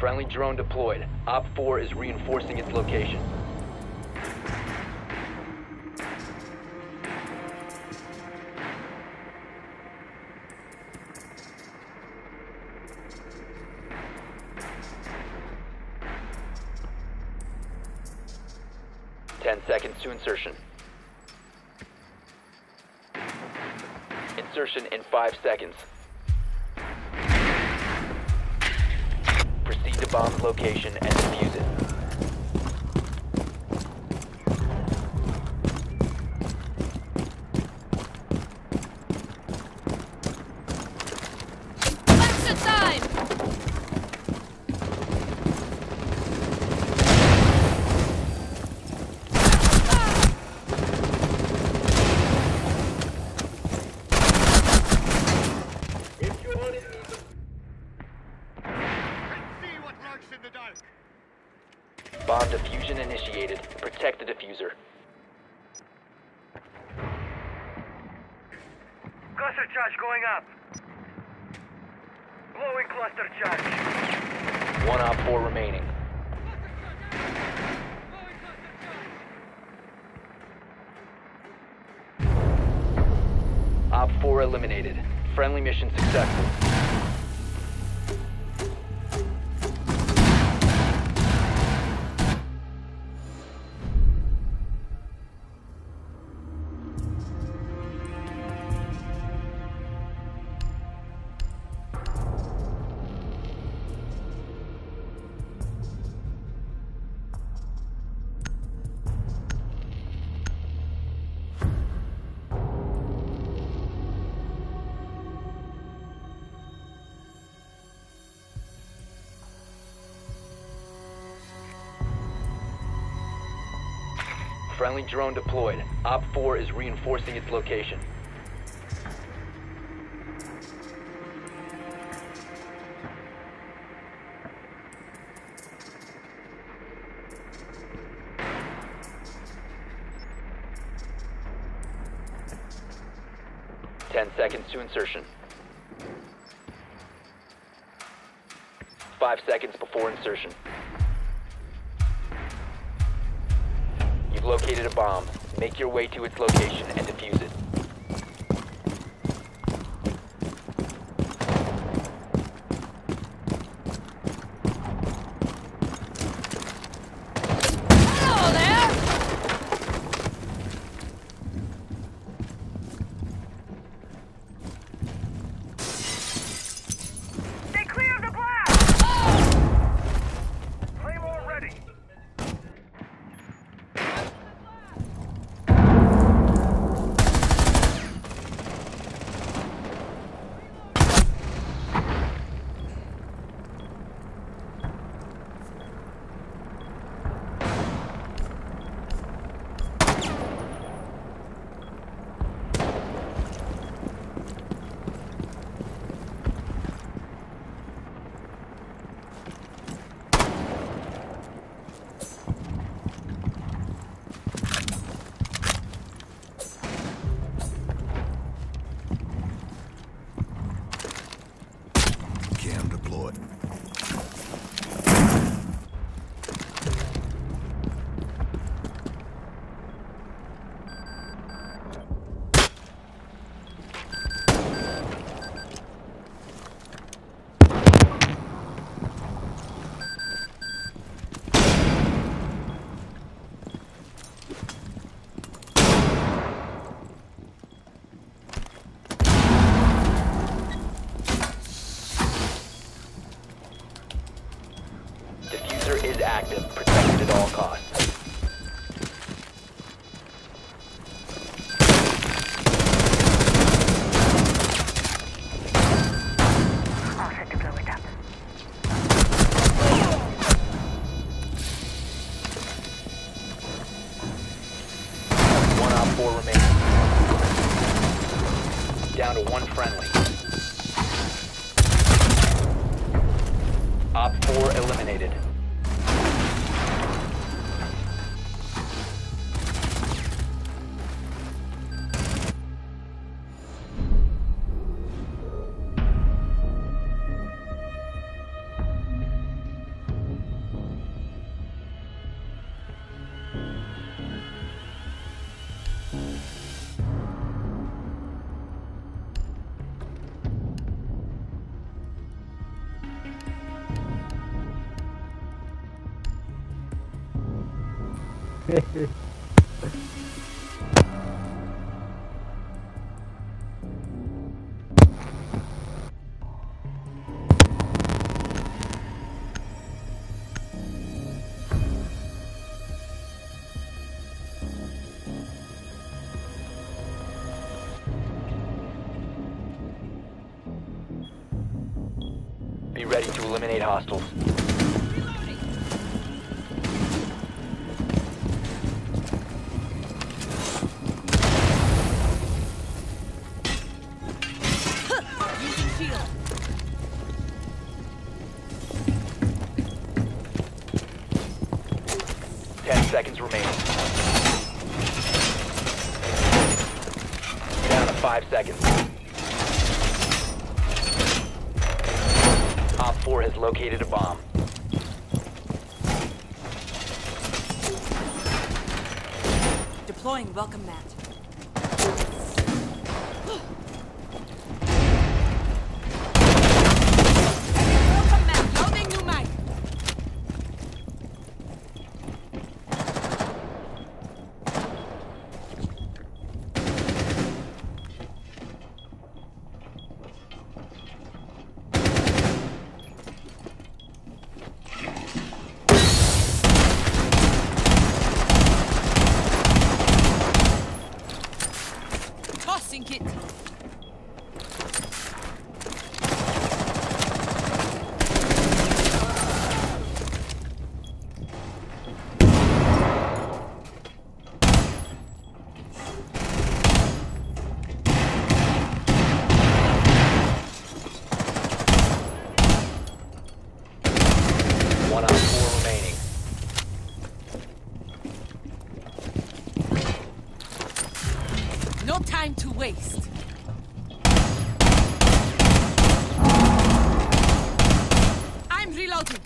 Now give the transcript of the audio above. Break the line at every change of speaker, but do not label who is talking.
Friendly drone deployed. Op 4 is reinforcing its location. Ten seconds to insertion. Insertion in five seconds. Bomb's location and defuse it.
Up. Blowing cluster charge.
One Op 4 remaining. Op 4 eliminated. Friendly mission successful. Friendly drone deployed. Op 4 is reinforcing its location. Ten seconds to insertion. Five seconds before insertion. Located a bomb. Make your way to its location and defuse it. Defuser is active. Protected at all costs.
Set to blow it up.
One OpFor remaining. Down to one friendly. OpFor eliminated. Be ready to eliminate hostiles. Five seconds. OpFor has located a bomb.
Deploying welcome mat. welcome mat. Loading new mag. Tossing it.
One on 4 remaining.
No time to waste. I'm reloading.